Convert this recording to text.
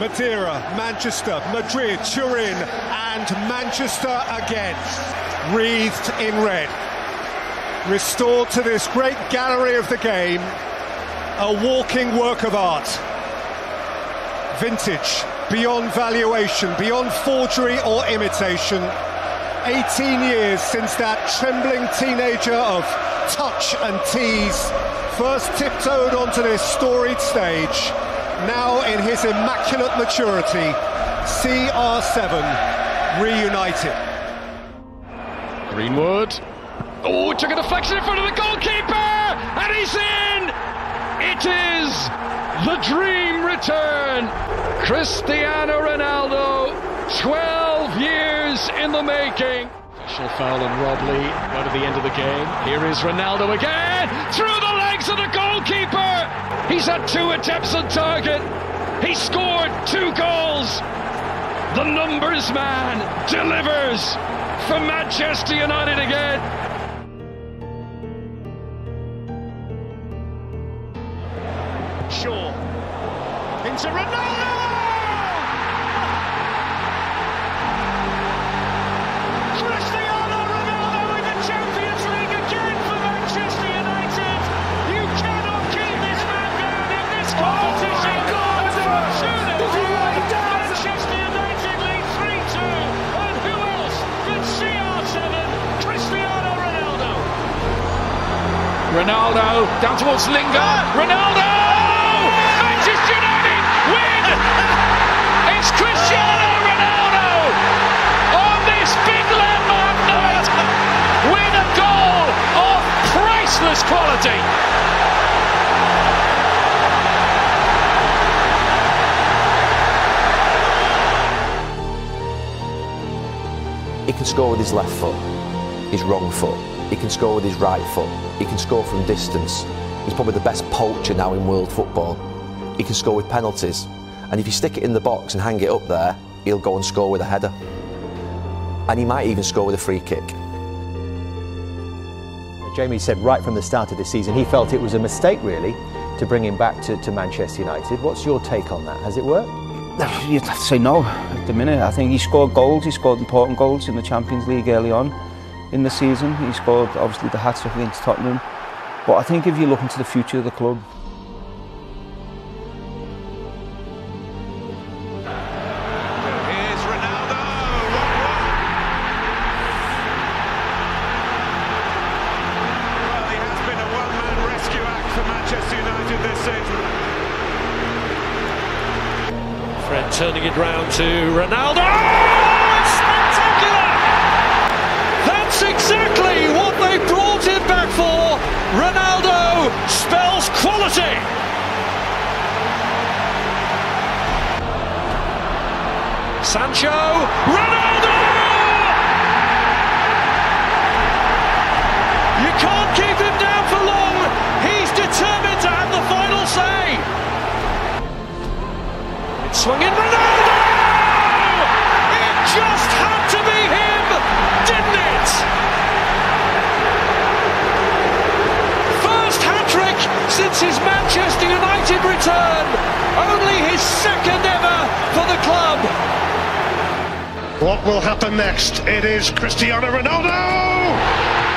Madeira, Manchester, Madrid, Turin, and Manchester again, wreathed in red. Restored to this great gallery of the game, a walking work of art. Vintage, beyond valuation, beyond forgery or imitation. 18 years since that trembling teenager of touch and tease first tiptoed onto this storied stage now in his immaculate maturity, CR7 reunited. Greenwood. Oh, took a deflection in front of the goalkeeper, and he's in. It is the dream return. Cristiano Ronaldo, 12 years in the making. Official foul on Rob Lee, right at the end of the game. Here is Ronaldo again, through the legs of the goalkeeper. He's had two attempts on target. He scored two goals. The numbers man delivers for Manchester United again. Shaw into Ronaldo! Ronaldo down towards Lingard. Ronaldo! Manchester United win! It's Cristiano Ronaldo on this big landmark night. Win a goal of priceless quality. He can score with his left foot, his wrong foot. He can score with his right foot. He can score from distance. He's probably the best poacher now in world football. He can score with penalties. And if you stick it in the box and hang it up there, he'll go and score with a header. And he might even score with a free kick. Jamie said right from the start of the season he felt it was a mistake, really, to bring him back to, to Manchester United. What's your take on that? Has it worked? You'd have to say no at the minute. I think he scored goals, he scored important goals in the Champions League early on in the season. He scored obviously the hat-trick against Tottenham. But I think if you look into the future of the club, Here's Ronaldo. Well, he has been a one-man rescue act for Manchester United this season. Fred turning it round to Ronaldo. Sancho, Ronaldo! You can't keep him down for long. He's determined to have the final say. It swung in Ronaldo! It just had to be him, didn't it? First hat trick since his Manchester United return. Only his second What will happen next? It is Cristiano Ronaldo!